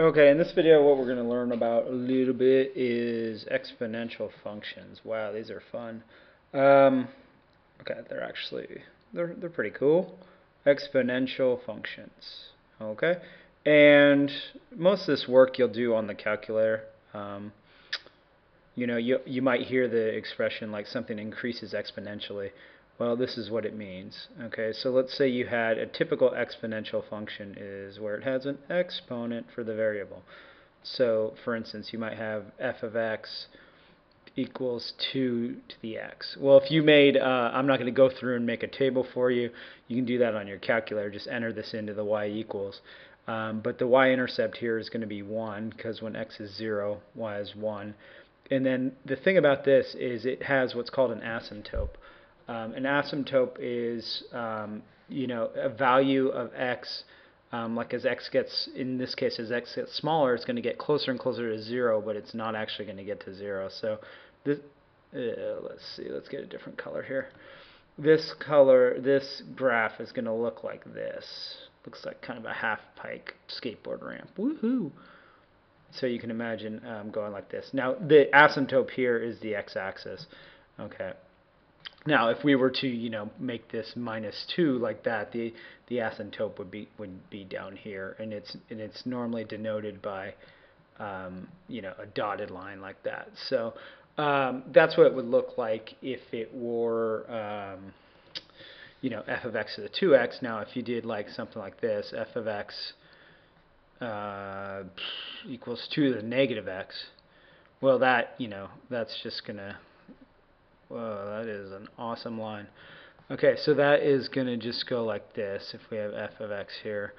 Okay, in this video what we're going to learn about a little bit is exponential functions. Wow, these are fun. Um, okay, they're actually, they're, they're pretty cool. Exponential functions. Okay, and most of this work you'll do on the calculator. Um, you know, you, you might hear the expression like something increases exponentially. Well, this is what it means. Okay, so let's say you had a typical exponential function is where it has an exponent for the variable. So, for instance, you might have f of x equals 2 to the x. Well, if you made, uh, I'm not going to go through and make a table for you. You can do that on your calculator. Just enter this into the y equals. Um, but the y-intercept here is going to be 1 because when x is 0, y is 1. And then the thing about this is it has what's called an asymptote. Um, an asymptote is, um, you know, a value of x, um, like as x gets, in this case, as x gets smaller, it's going to get closer and closer to 0, but it's not actually going to get to 0. So this, uh, let's see, let's get a different color here. This color, this graph is going to look like this. Looks like kind of a half-pipe skateboard ramp. Woohoo! So you can imagine um, going like this. Now, the asymptote here is the x-axis. Okay. Now, if we were to, you know, make this minus two like that, the the asymptote would be would be down here, and it's and it's normally denoted by, um, you know, a dotted line like that. So um, that's what it would look like if it were, um, you know, f of x to the 2x. Now, if you did like something like this, f of x uh, equals 2 to the negative x, well, that, you know, that's just going to Whoa, that is an awesome line. Okay, so that is going to just go like this if we have f of x here.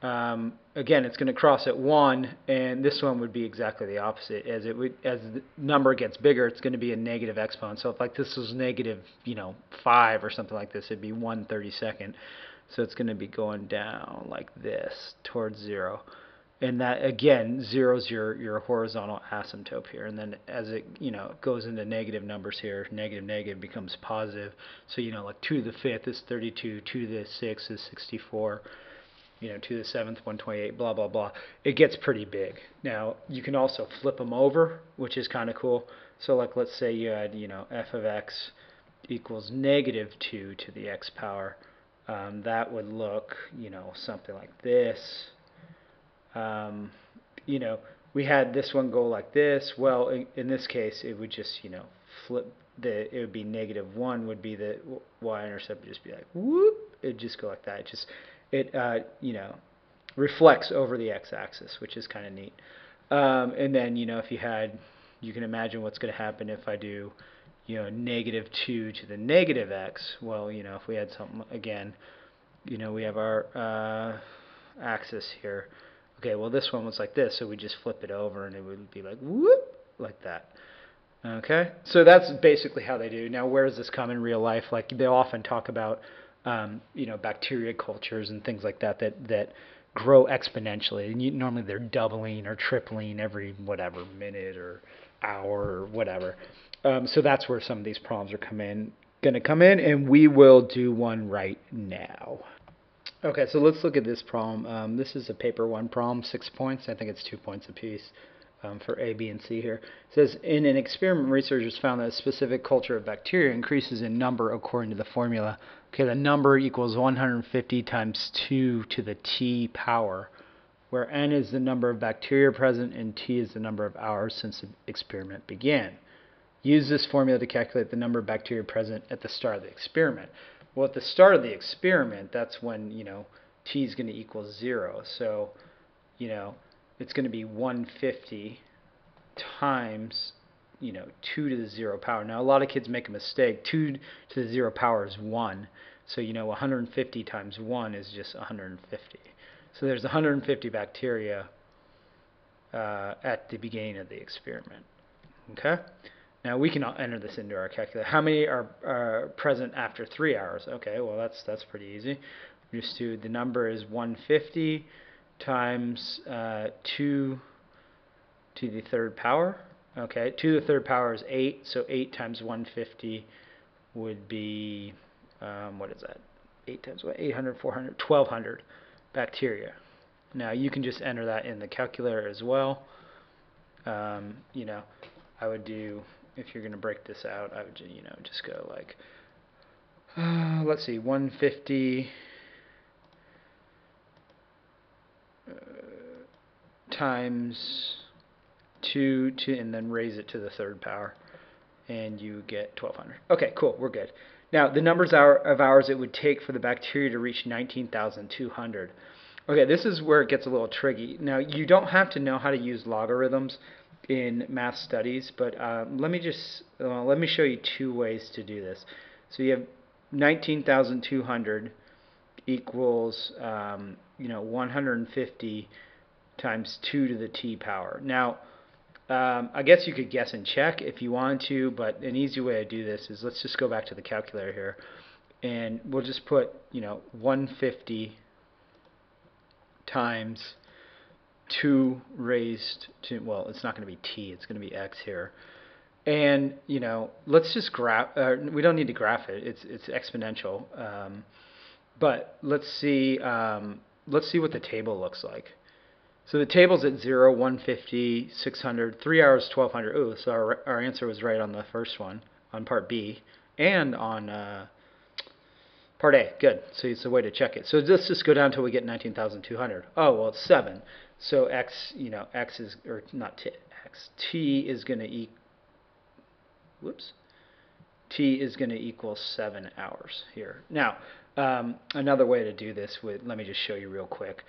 Um, again, it's going to cross at 1, and this one would be exactly the opposite. As it would, as the number gets bigger, it's going to be a negative exponent. So if like this was negative, you know, 5 or something like this, it'd be 1 32nd. So it's going to be going down like this towards 0 and that again zeros your your horizontal asymptote here. And then as it you know goes into negative numbers here negative negative becomes positive. So you know like 2 to the 5th is 32 2 to the 6th is 64 you know 2 to the 7th 128 blah blah blah. It gets pretty big. Now you can also flip them over which is kind of cool. So like let's say you had you know f of x equals negative 2 to the x power. Um, that would look you know something like this um, you know, we had this one go like this. Well, in, in, this case, it would just, you know, flip the, it would be negative 1 would be the y-intercept would just be like, whoop, it'd just go like that. It just, it, uh, you know, reflects over the x-axis, which is kind of neat. Um, and then, you know, if you had, you can imagine what's going to happen if I do, you know, negative 2 to the negative x. Well, you know, if we had something, again, you know, we have our uh, axis here okay, well this one was like this, so we just flip it over and it would be like whoop, like that. Okay, so that's basically how they do. Now, where does this come in real life? Like they often talk about, um, you know, bacteria cultures and things like that that that grow exponentially. And you, normally they're doubling or tripling every whatever minute or hour or whatever. Um, so that's where some of these problems are come in, going to come in, and we will do one right now. Okay, so let's look at this problem. Um, this is a paper one problem, six points. I think it's two points apiece um, for A, B, and C here. It says, in an experiment, researchers found that a specific culture of bacteria increases in number according to the formula. Okay, the number equals 150 times 2 to the t power, where n is the number of bacteria present and t is the number of hours since the experiment began. Use this formula to calculate the number of bacteria present at the start of the experiment. Well, at the start of the experiment, that's when, you know, t is going to equal 0. So, you know, it's going to be 150 times, you know, 2 to the 0 power. Now, a lot of kids make a mistake. 2 to the 0 power is 1. So, you know, 150 times 1 is just 150. So there's 150 bacteria uh, at the beginning of the experiment. Okay? Now we can enter this into our calculator. How many are, are present after three hours? Okay, well that's that's pretty easy. We just do the number is 150 times uh, 2 to the third power. Okay, 2 to the third power is 8, so 8 times 150 would be, um, what is that? 8 times what? 800, 400, 1200 bacteria. Now you can just enter that in the calculator as well. Um, you know, I would do, if you're going to break this out, I would, you know, just go like, uh, let's see, 150 uh, times 2 to, and then raise it to the third power, and you get 1200. Okay, cool, we're good. Now, the numbers of hours it would take for the bacteria to reach 19,200. Okay, this is where it gets a little tricky. Now, you don't have to know how to use logarithms in math studies, but uh, let me just uh, let me show you two ways to do this. So you have 19,200 equals um, you know 150 times 2 to the t power. Now, um, I guess you could guess and check if you want to, but an easy way to do this is let's just go back to the calculator here, and we'll just put you know 150 times 2 raised to, well, it's not going to be t, it's going to be x here. And, you know, let's just graph, uh, we don't need to graph it, it's, it's exponential. Um, but let's see, um, let's see what the table looks like. So the table's at 0, 150, 600, 3 hours, 1200. Ooh, so our, our answer was right on the first one, on part B, and on uh, part A. Good. So it's a way to check it. So let's just go down until we get 19,200. Oh, well, it's 7. So x, you know, x is, or not t, x, t is going to equal, whoops, t is going to equal 7 hours here. Now, um, another way to do this, with, let me just show you real quick.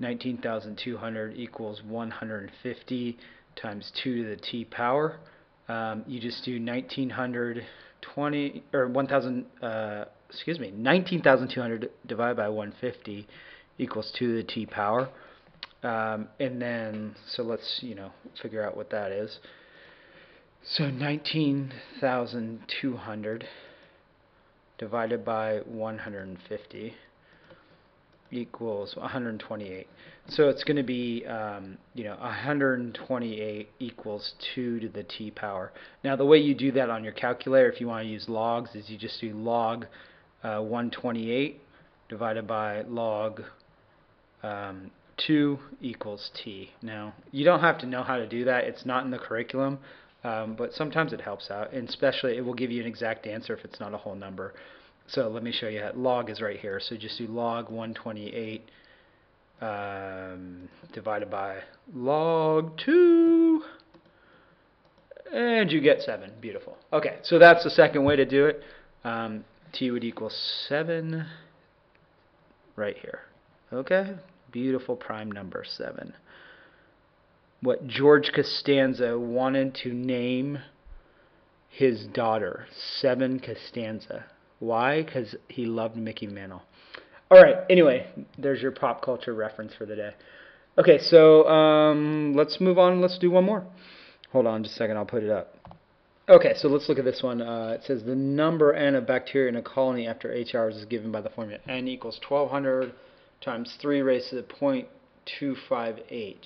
19,200 equals 150 times 2 to the t power. Um, you just do 1920 or 1,000, uh, excuse me, 19,200 divided by 150 equals 2 to the t power. Um, and then, so let's, you know, figure out what that is. So 19,200 divided by 150 equals 128. So it's going to be, um, you know, 128 equals 2 to the t power. Now the way you do that on your calculator, if you want to use logs, is you just do log uh, 128 divided by log um, 2 equals t. Now, you don't have to know how to do that. It's not in the curriculum, um, but sometimes it helps out, and especially it will give you an exact answer if it's not a whole number. So let me show you how log is right here. So just do log 128 um, divided by log 2, and you get 7. Beautiful. Okay, so that's the second way to do it. Um, t would equal 7 right here. Okay, beautiful prime number 7. What George Costanza wanted to name his daughter, Seven Costanza. Why? Because he loved Mickey Mantle. All right, anyway, there's your pop culture reference for the day. Okay, so um, let's move on. Let's do one more. Hold on just a second, I'll put it up. Okay, so let's look at this one. Uh, it says the number n of bacteria in a colony after h hours is given by the formula n equals 1200 times 3 raised to the 0.25h,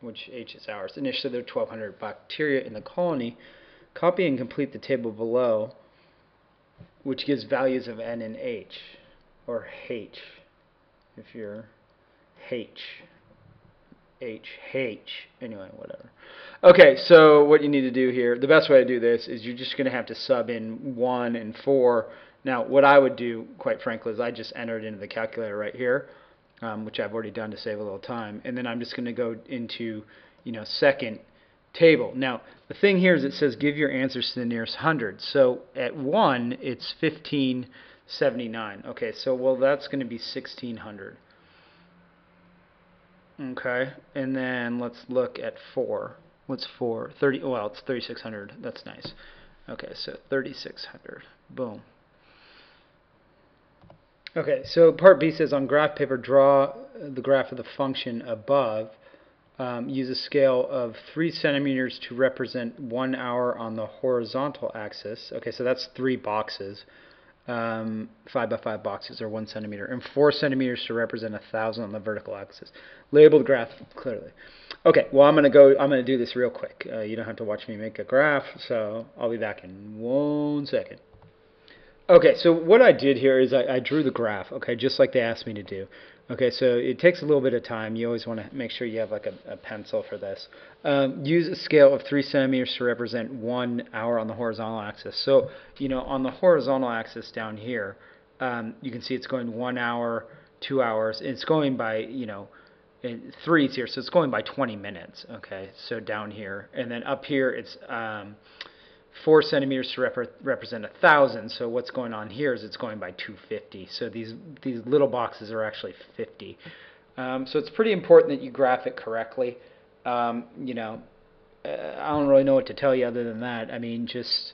which h is hours. Initially, there are 1,200 bacteria in the colony. Copy and complete the table below, which gives values of n and h, or h, if you're h. H, H, anyway, whatever. Okay, so what you need to do here, the best way to do this is you're just going to have to sub in 1 and 4 now, what I would do, quite frankly, is I just enter it into the calculator right here, um, which I've already done to save a little time, and then I'm just going to go into, you know, second table. Now, the thing here is it says give your answers to the nearest hundred. So at 1, it's 1579. Okay, so, well, that's going to be 1600. Okay, and then let's look at 4. What's 4? 30, well, it's 3600. That's nice. Okay, so 3600. Boom. Okay, so part B says on graph paper, draw the graph of the function above. Um, use a scale of 3 centimeters to represent 1 hour on the horizontal axis. Okay, so that's three boxes. Um, 5 by 5 boxes or 1 centimeter. And 4 centimeters to represent a 1,000 on the vertical axis. Label the graph clearly. Okay, well, I'm going to go, I'm going to do this real quick. Uh, you don't have to watch me make a graph, so I'll be back in one second. Okay, so what I did here is I, I, drew the graph, okay, just like they asked me to do. Okay, so it takes a little bit of time. You always want to make sure you have like a, a pencil for this. Um, use a scale of three centimeters to represent one hour on the horizontal axis. So, you know, on the horizontal axis down here, um, you can see it's going one hour, two hours. It's going by, you know, threes here, so it's going by 20 minutes. Okay, so down here, and then up here it's um, four centimeters to rep represent a thousand. So what's going on here is it's going by 250. So these these little boxes are actually 50. Um, so it's pretty important that you graph it correctly. Um, you know, uh, I don't really know what to tell you other than that. I mean, just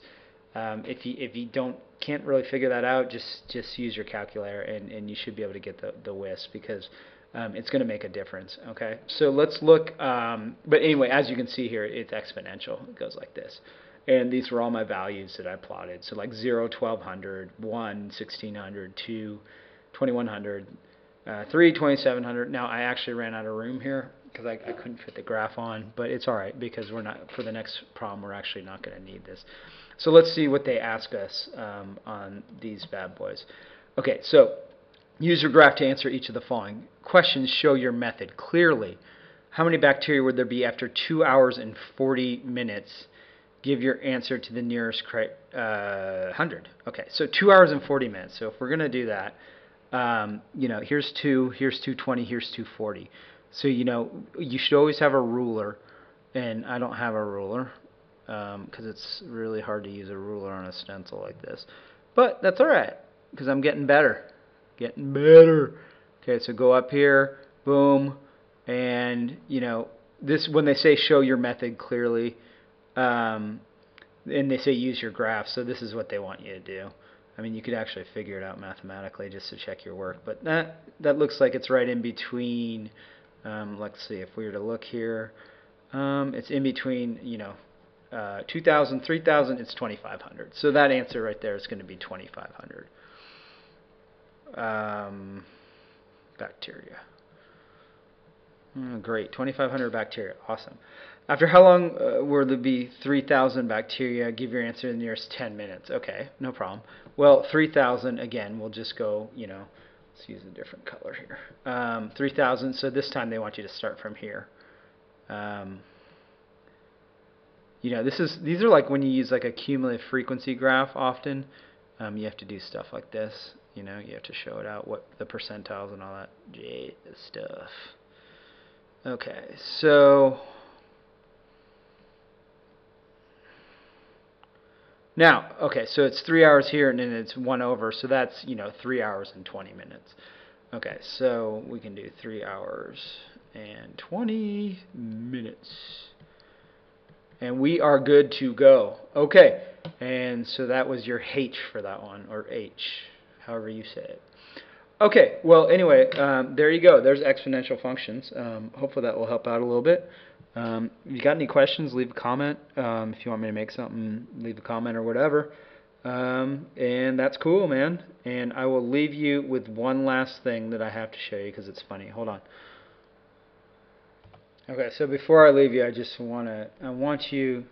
um, if you if you don't can't really figure that out, just just use your calculator and, and you should be able to get the the WIS because um, it's going to make a difference. Okay, so let's look. Um, but anyway, as you can see here, it's exponential. It goes like this and these were all my values that I plotted. So like 0, 1200, 1, 1600, 2, 2100, uh, 3, 2700. Now I actually ran out of room here because I, I couldn't fit the graph on, but it's all right because we're not for the next problem we're actually not going to need this. So let's see what they ask us um, on these bad boys. Okay, so use your graph to answer each of the following questions. Show your method clearly. How many bacteria would there be after 2 hours and 40 minutes? Give your answer to the nearest uh, 100. Okay, so 2 hours and 40 minutes. So if we're going to do that, um, you know, here's 2, here's 220, here's 240. So, you know, you should always have a ruler, and I don't have a ruler because um, it's really hard to use a ruler on a stencil like this. But that's all right because I'm getting better. Getting better. Okay, so go up here, boom, and, you know, this when they say show your method clearly, um, and they say use your graph, so this is what they want you to do. I mean, you could actually figure it out mathematically just to check your work, but that that looks like it's right in between. Um, let's see if we were to look here, um, it's in between. You know, uh, 2,000, 3,000, it's 2,500. So that answer right there is going to be 2,500 um, bacteria. Mm, great, 2,500 bacteria. Awesome. After how long uh, will there be 3,000 bacteria? Give your answer in the nearest 10 minutes. Okay, no problem. Well, 3,000, again, we'll just go, you know, let's use a different color here. Um, 3,000, so this time they want you to start from here. Um, you know, this is these are like when you use like a cumulative frequency graph often. Um, you have to do stuff like this. You know, you have to show it out, what the percentiles and all that stuff. Okay, so now, okay, so it's three hours here and then it's one over, so that's, you know, three hours and 20 minutes. Okay, so we can do three hours and 20 minutes. And we are good to go. Okay, and so that was your H for that one, or H, however you say it. Okay, well, anyway, um, there you go. There's exponential functions. Um, hopefully that will help out a little bit. Um, if you got any questions, leave a comment. Um, if you want me to make something, leave a comment or whatever. Um, and that's cool, man. And I will leave you with one last thing that I have to show you because it's funny. Hold on. Okay, so before I leave you, I just want to, I want you,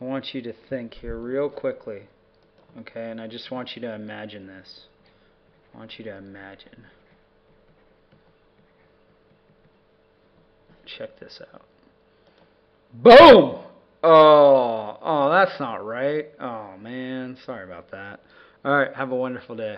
I want you to think here real quickly. Okay, and I just want you to imagine this. I want you to imagine. Check this out. Boom! Oh, oh, that's not right. Oh, man. Sorry about that. All right. Have a wonderful day.